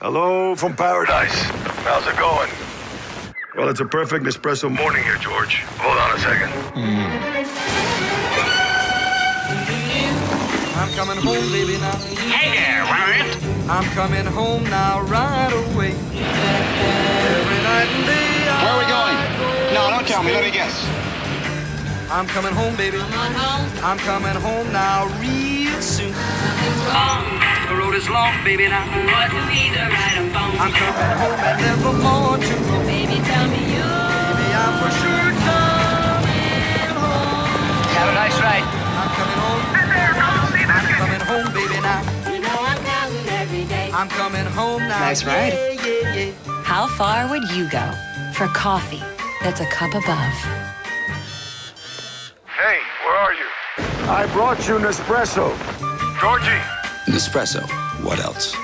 Hello from paradise. How's it going? Well, it's a perfect espresso morning here, George. Hold on a second. Mm. I'm coming home, baby, now. Hey there, Ryan. I'm coming home now, right away. Every night and day. Where are we going? No, don't tell me. Let me guess. I'm coming home, baby. I'm coming home now, real soon. The road is long, baby, now. I'm coming home and never more to go. Oh, baby, tell me you. Baby, I'm for sure coming home. Paradise right. I'm coming home. I'm coming home, baby, now. You know I'm counting every day. I'm coming home now. Nice ride. Yeah, yeah, yeah. How far would you go for coffee that's a cup above? Hey, where are you? I brought you Nespresso. Georgie. Nespresso. What else?